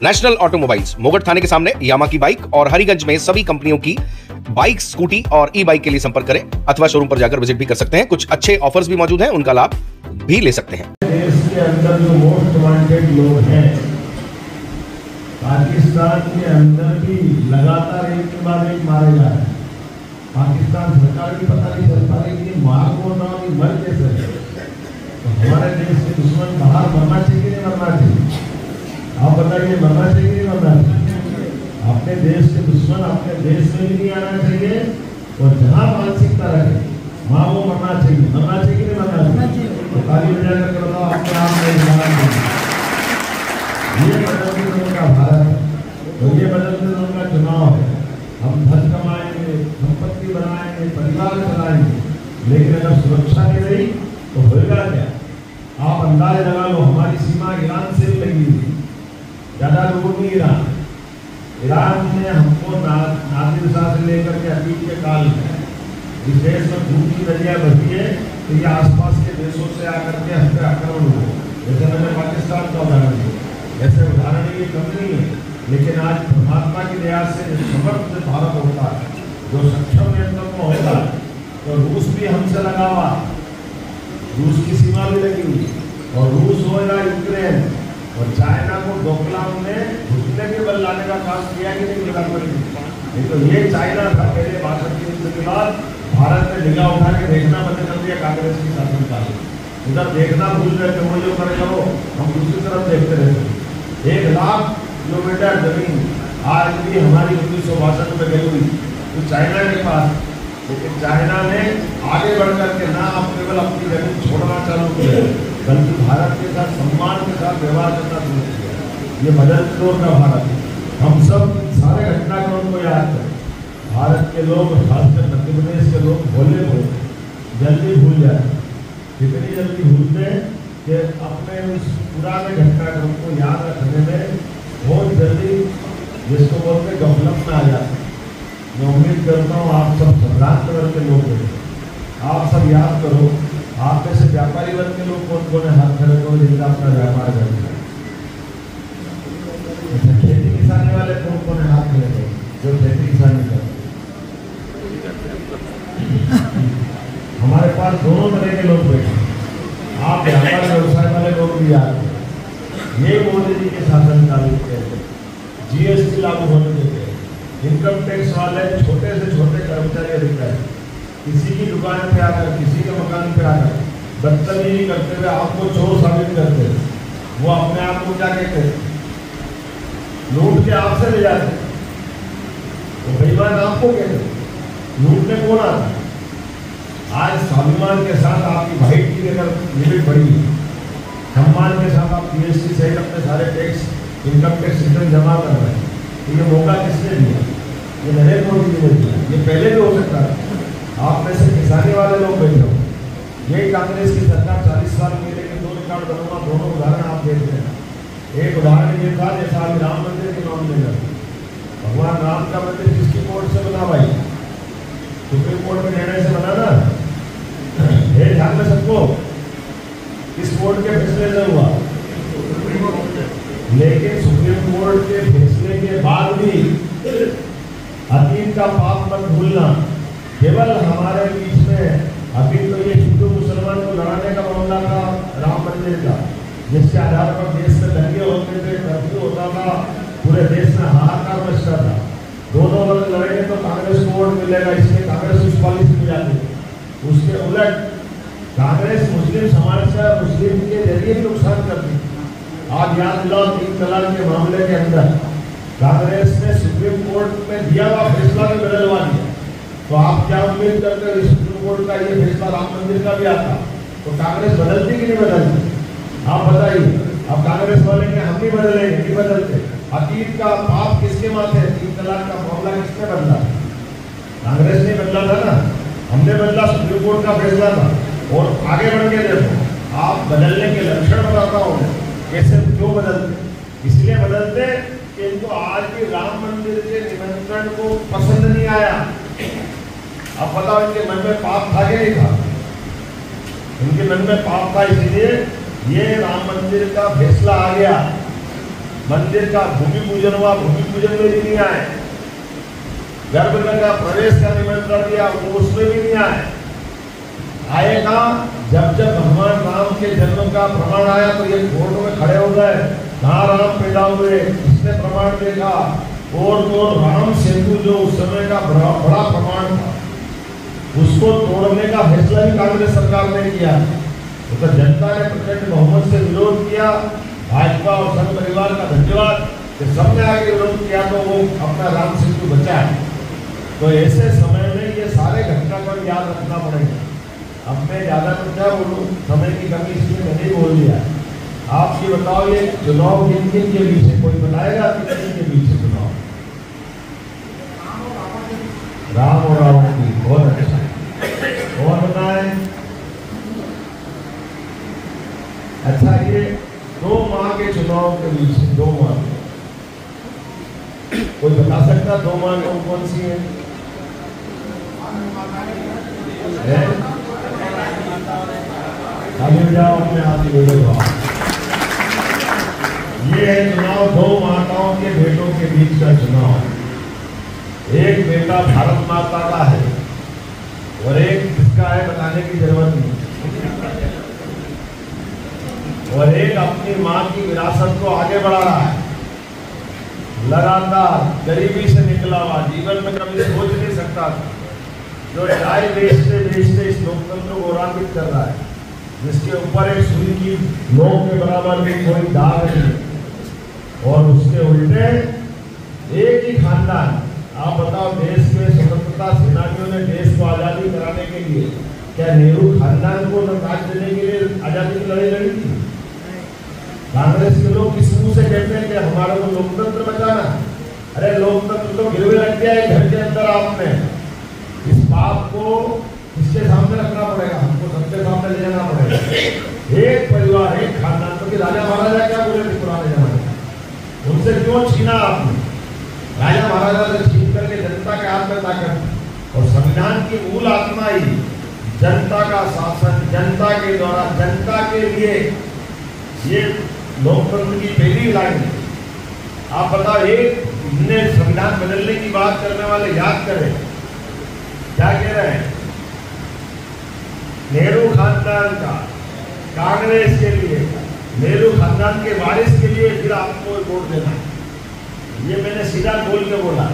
National automobiles, मोगट थाने के सामने यामा की बाइक और हरिगंज में सभी कंपनियों की बाइक, स्कूटी और ई बाइक के लिए संपर्क करें अथवा शोरूम पर जाकर विज़िट भी कर सकते हैं। कुछ अच्छे ऑफर्स भी मौजूद हैं, उनका लाभ भी ले सकते हैं। देश के अंदर जो मोस्ट वांटेड लोग हैं, पाकिस्तान के अंदर भी लगातार एक के बाद एक मारे जा रहे हैं। पाकिस्तान सरकार की पता नहीं चल पा रही कि मार कौन रहा और मर कैसे रहे। तो हमारे देश के दुश्मन बाहर मरना चाहिए कि नहीं मरना चाहिए बताइए मरना चाहिए कि नहीं चाहिए अपने देश के दुश्मन अपने देश में भी नहीं आना चाहिए और जहाँ मानसिकता रहे वहाँ वो मरना चाहिए। मरना चाहिए नहीं मरना चाहिए? तो बजा कर बताओ अपने आप में। ये बदलते दिनों का भारत है और ये बदलते दिनों का चुनाव है। हम धन कमाएँगे संपत्ति बनाएँगे परिवार चलाएँगे लेकिन अगर सुरक्षा नहीं रही तो होएगा क्या? आप अंदाज लगा लो हमारी सीमा ईरान से भी लगी हुई है। ज़्यादा दूर नहीं ईरान ईरान ने हमको ना, नादिर शाह से लेकर के अतीत के काल में इस देश में खून की नदियाँ बहती है तो ये आसपास के देशों से आकर के हम पे आक्रमण हुए जैसे मैंने पाकिस्तान का उदाहरण दिया। ऐसे उदाहरण ये कम नहीं है लेकिन आज परमात्मा की दया से समर्थ भारत होता है जो सक्षम नियंत्रण में होगा तो रूस भी हमसे लगा हुआ रूस की सीमा भी लगी हुई और रूस होगा यूक्रेन और चाइना को डोकलाम में घुसने के बल लाने तो ये चाइना था, पहले युद्ध के बाद भारत ने उठा के देखना बंद कर दिया कांग्रेस की उधर देखना भूल थे करे करो हम दूसरी तरफ़ देखते एक लाख किलोमीटर ज़मीन आज भी हमारी उन्नीस सौ बासठ में गई हुई। तो चाइना के पास, लेकिन चाइना ने आगे बढ़ करके ना अब केवल अपनी ज़मीन छोड़ना चालू किया, बल्कि भारत के साथ सम्मान के साथ, व्यवहार करना शुरू किया। ये का भारत है हम सब सारे घटनाक्रम को याद करें। भारत के लोग, खासकर मध्य प्रदेश के लोग, भोले भोले, जल्दी भूल जाते हैं। कितनी जल्दी भूलते हैं कि अपने उस पुराने घटनाक्रम को याद रखने में बहुत जल्दी जिसको बोलते गफलत में आ जाते मैं उम्मीद करता हूँ आप सब सम्रांत वर्ग के लोग हैं। आप सब याद करो, आप में से व्यापारी वर्ग के लोग कौन कौन है? हाथ खड़े करो जिनका अपना व्यापार करते हैं अच्छा खेती किसानी वाले कौन कौन हाथ खड़े करो जो खेती किसानी करते हमारे पास दोनों तरह के लोग बैठे। आप व्यापार व्यवसाय वाले लोग भी आते हैं। ये मोदी जी के शासन काल के जीएसटी लागू होने देते इनकम टैक्स वाले छोटे से छोटे कर्मचारी अधिकारी किसी की दुकान पे आकर किसी के मकान पे आकर बदतमीजी करते हुए आपको चोर साबित करते वो अपने आप को क्या कहते हैं? लूट के आपसे ले जाते वो बेईमान आपको कहते लूटने कौन आता आज स्वाभिमान के साथ आपकी वाइट की अगर लिमिट बढ़ी है, सम्मान के साथ आप जीएसटी सहित अपने सारे टैक्स इनकम टैक्स रिटर्न जमा कर रहे हैं। तो ये मौका किसने दिया? ये नरेंद्र मोदी जी ने दिया। ये पहले भी हो सकता था। आप में से किसानी वाले लोग बैठे हो यही कांग्रेस की सरकार चालीस साल की लेकिन दो रिकॉर्ड बनूँगा दोनों उदाहरण आप देख रहे हैं। एक उदाहरण ये था जैसा अभी राम मंदिर के मामले में भगवान राम का मंदिर किसकी कोर्ट से बना भाई? सुप्रीम कोर्ट में निर्णय से बना ना? ये ध्यान में सबको किस कोर्ट के फैसले से हुआ। लेकिन सुप्रीम कोर्ट के फैसले के बाद भी अतीत का पाप मत भूलना। केवल हमारे बीच में अभी तो ये हिंदू मुसलमान को लड़ाने का मामला था, राम मंदिर का। जिसके आधार पर देश में दंगे होते थे कर्फ्यू होता था पूरे देश में हाहाकार मचता था दोनों वर्ग लड़ेंगे तो कांग्रेस को वोट मिलेगा इसलिए कांग्रेस उस पॉलिसी में जाती है उसके उलट कांग्रेस मुस्लिम समाज से मुस्लिम के ज़रिए नुकसान करती आज याद दिलाओ तीन तलाक के मामले के अंदर कांग्रेस ने सुप्रीम कोर्ट में दिया हुआ फैसला भी बदलवा दिया तो आप क्या उम्मीद करते सुप्रीम कोर्ट का ये फैसला राम मंदिर का भी आता तो कांग्रेस बदलती कि नहीं बदलती? आप बताइए अब कांग्रेस वाले के हम नहीं बदलेंगे नहीं बदलते अतीत का पाप किसके माथे है? तीन तलाक का मामला किसने बदला? कांग्रेस ने बदला था ना? हमने बदला, सुप्रीम कोर्ट का फैसला था। और आगे बढ़ के देखो, आप बदलने के लक्षण बताता हूँ कैसे क्यों बदलते? इसलिए बदलते कि इनको आज भी राम मंदिर के निमंत्रण को पसंद नहीं आया। अब बताओ, इनके मन में पाप था कि नहीं था? इनके मन में पाप था इसलिए ये राम मंदिर का फैसला आ गया। मंदिर का भूमि पूजन हुआ, भूमि पूजन में भी नहीं आए। गर्भगृह का प्रवेश का निमंत्रण दिया, वो उसमें भी नहीं आए। आएगा, जब जब भगवान राम के जन्म का प्रमाण आया तो ये कोर्ट में खड़े हो गए। कहाँ राम पैदा हुए? इसने प्रमाण देखा। और तो राम सेतु जो उस समय का बड़ा बड़ा प्रमाण था, उसको तोड़ने का फैसला भी कांग्रेस सरकार ने किया। तो जनता ने प्रचंड बहुमत से विरोध किया। भाजपा और संघ परिवार का धन्यवाद कि सबने आगे विरोध किया तो वो अपना राम सेतु बचा है। तो ऐसे समय में ये सारे घटनाक्रम याद रखना पड़ेगा। अब मैं ज़्यादा तो क्या बोलूँ, समय की कमी इसलिए मैंने बोल दिया। आप ये बताओ, ये चुनाव किन किन के है? कोई बताएगा किन किन के बीच चुनाव? राम और रावण की बहुत अच्छा और बताए अच्छा ये दो माह के चुनाव के बीच दो माह कोई बता सकता दो माह कौन कौन सी है, है? आगे जाओ अपने हाथ ये है चुनाव दो माताओं के बेटों के बीच का चुनाव। एक बेटा भारत माता का है और एक किसका है बताने की ज़रूरत नहीं। और एक अपनी माँ की विरासत को आगे बढ़ा रहा है। लगातार गरीबी से निकला हुआ जीवन में कभी सोच नहीं सकता था जो चाय बेचते बेचते इस लोकतंत्र को रागित कर रहा है, जिसके ऊपर एक सुई की नोक के बराबर भी कोई दाग नहीं और उसके उल्टे एक ही खानदान, आप बताओ देश के स्वतंत्रता सेनानियों ने देश को आज़ादी कराने के लिए क्या नेहरू खानदान को राज देने के लिए आज़ादी की लड़ाई लड़ी थी? लोग किस मुँह से कहते हैं कि हमारे को लोकतंत्र बचाना अरे, लोकतंत्र तो गिरवे लग गया है घर के अंदर आपने। इस बात को किसके सामने रखना पड़ेगा, हमको सबके सामने ले जाना पड़ेगा। एक परिवार, एक खानदान तो राजा महाराजा क्या बोले थे पुराने जमाने उनसे क्यों छीना आपने? राजा महाराजा से छीन करके जनता के हाथ में ताकत और संविधान की मूल आत्मा ही जनता का शासन, जनता के द्वारा, जनता के लिए ये लोकतंत्र की पहली लाइन है। आप बताओ, एक ने संविधान बदलने की बात करने वाले याद करें। क्या कह रहे हैं? नेहरू खानदान का, कांग्रेस के लिए, नेहरू खानदान के वारिस के लिए फिर आपको वोट देना है। ये मैंने सीधा बोल के बोला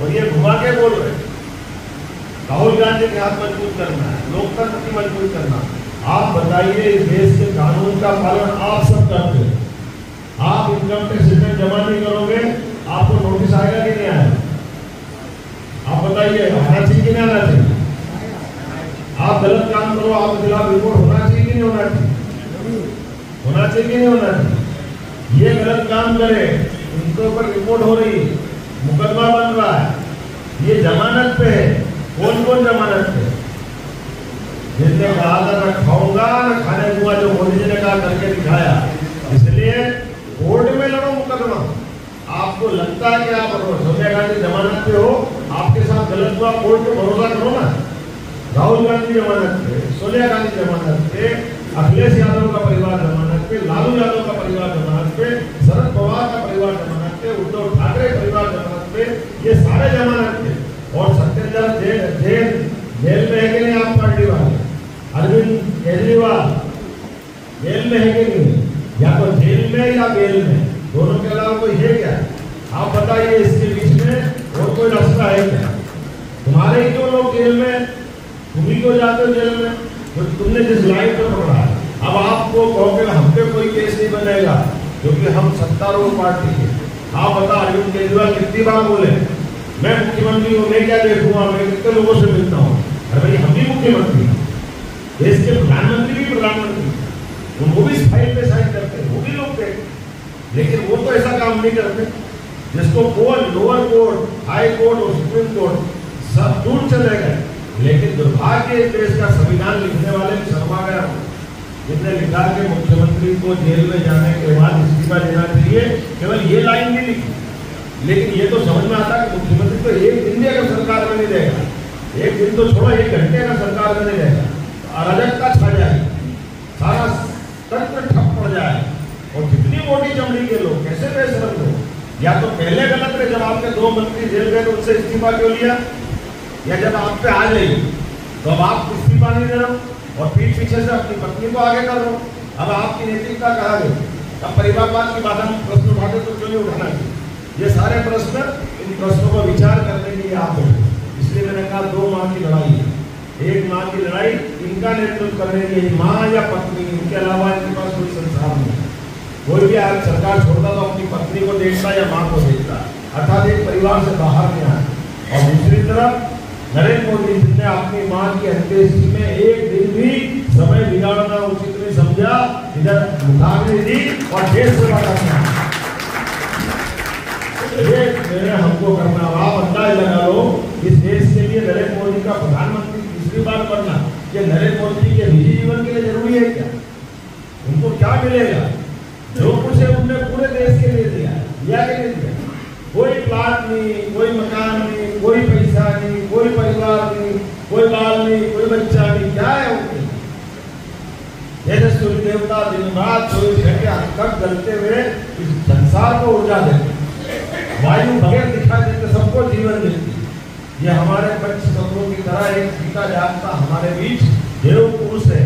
और ये घुमा के बोल रहे राहुल गांधी के हाथ मज़बूत करना है, लोकतंत्र की मज़बूत करना आप बताइए इस देश के कानून का पालन आप सब करते हैं। आप इनकम टैक्स रिटर्न जमा नहीं करोगे, आपको नोटिस आएगा कि नहीं आएगा? आप बताइए आना चाहिए कि नहीं आना चाहिए? आप गलत काम करो, आपके खिलाफ रिपोर्ट होना चाहिए कि नहीं होना चाहिए? होना चाहिए कि नहीं होना चाहिए? ये गलत काम करे, उनके ऊपर रिपोर्ट हो रही है मुकदमा बन रहा है। ये जमानत पे है। कौन कौन जमानत पे जिसने कहा था मैं खाऊँगा ना खाने दूँगा जो मोदी जी ने कहा, करके दिखाया। इसलिए कोर्ट में लड़ो मुकदमा। आपको लगता है कि आप सोनिया गांधी जमानत पे हो, आपके साथ गलत हुआ कोर्ट पे भरोसा करो ना। राहुल गांधी जमानत पे, सोनिया गांधी जमानत पे, अखिलेश यादव का परिवार जमानत पे, लालू यादव का परिवार जमानत पे, शरद पवार का परिवार जमानत पे, उद्धव ठाकरे परिवार जमानत पे, ये सारे जमानत पे और सत्येंद्र जेल जेल जेल में है कि नहीं आप पार्टी वाले? अरविंद केजरीवाल, जेल में है कि नहीं? या तो जेल में या बेल में? दोनों के अलावा कोई है क्या? आप बताइए, इसके बीच में और कोई रास्ता है क्या? तुम्हारे ही क्यों लोग जेल में, तुम ही क्यों जाते हो जेल में तो तुमने जिस लाइन पर पकड़ा अब आपको कहोगे हम पे कोई केस नहीं बनेगा क्योंकि हम सत्तारूढ़ पार्टी है आप बता, अरविंद केजरीवाल, कितनी बार बोले? मैं मुख्यमंत्री हूँ, मैं क्या देखूँगा मैं कितने लोगों से मिलता हूँ? अरे भाई, हम भी मुख्यमंत्री हैं। देश के प्रधानमंत्री भी प्रधानमंत्री वो भी फ़ाइल पे साइन करते वो भी लोग थे लेकिन वो तो ऐसा काम नहीं करते। जिसको court lower court high court और सुप्रीम कोर्ट सब दूर चले गए। लेकिन दुर्भाग्य देश का संविधान लिखने वाले भी शर्मा गया जिसने लिखा कि मुख्यमंत्री को जेल में जाने के बाद इस्तीफा देना चाहिए, केवल ये लाइन नहीं लिखी। लेकिन ये तो समझ में आता है कि मुख्यमंत्री तो एक दिन भी अगर सरकार में नहीं रहेगा, एक दिन तो छोड़ो, एक घंटे का सरकार में नहीं रहेगा अराजकता छा जाएगी सारा तंत्र ठप पड़ जाए, और जितनी मोटी चमड़ी के लोग, कैसे बेशरम लोग या तो पहले गलत रहे जब आपके दो मंत्री जेल गए तो उनसे इस्तीफा क्यों लिया? या जब आप पे आ जाएगी तो अब आप इस्तीफा नहीं दे रहे और पीठ पीछे से अपनी पत्नी को आगे कर रहे हो। अब आपकी नैतिकता कहा गई? अब परिवारवाद की बात हम प्रश्न उठाते तो क्यों नहीं उठाना चाहिए ये सारे प्रश्न इन प्रश्नों पर विचार करने के लिए आप बैठे इसलिए मैंने कहा दो माह की लड़ाई है। एक माँ की लड़ाई इनका नेतृत्व करने के लिए माँ या पत्नी, इनके अलावा इनके पास कोई संसार नहीं। कोई भी आज सरकार छोड़ता तो अपनी पत्नी को देखता या माँ को देखता, अर्थात एक परिवार से बाहर नहीं आया और दूसरी तरफ़, नरेंद्र मोदी जी ने अपनी माँ की अंत्येष्टि में एक दिन भी समय बिगाड़ना उचित नहीं समझा। इधर मुखाग्नि दी और देश सेवा करना ये मेरे हमको करना, आप अंदाज लगा लो। इस देश के लिए नरेंद्र मोदी का प्रधानमंत्री तीसरी बार बनना ये नरेंद्र मोदी के निजी जीवन के लिए ज़रूरी है क्या? उनको क्या मिलेगा? जो कुछ है उनने पूरे देश के लिए दिया दिया कि नहीं दिया? कोई प्लाट नहीं, कोई मकान नहीं, कोई पैसा नहीं, कोई परिवार नहीं, कोई बाल नहीं, कोई बच्चा नहीं, क्या है उनके जैसे सूर्य देवता दिन रात चौबीस घंटे तक जलते हुए इस संसार को ऊर्जा देते वायु बगैर दिखाई देते सबको जीवन देती ये हमारे पंच तत्वों की तरह एक सीता जागता हमारे बीच देव पुरुष है,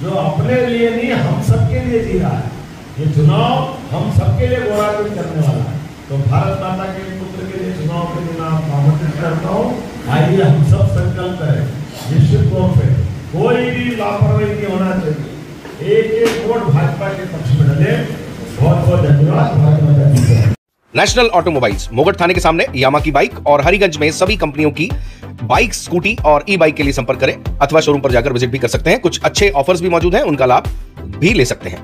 जो अपने लिए नहीं, हम सबके लिए जी रहा है। ये चुनाव हम सबके लिए गौरवान्वित करने वाला है। तो भारत माता के पुत्र के लिए चुनाव के दिन आप आमंत्रित करता हूँ। आइए, हम सब संकल्प करें निश्चित तौर पे कोई भी लापरवाही नहीं होना चाहिए। एक एक वोट भाजपा के पक्ष में डले। बहुत बहुत धन्यवाद, भारत माता नेशनल ऑटोमोबाइल्स, मोगट थाने के सामने, यामा की बाइक और हरिगंज में सभी कंपनियों की बाइक, स्कूटी और ई बाइक के लिए संपर्क करें अथवा शोरूम पर जाकर विज़िट भी कर सकते हैं। कुछ अच्छे ऑफर्स भी मौजूद हैं, उनका लाभ भी ले सकते हैं।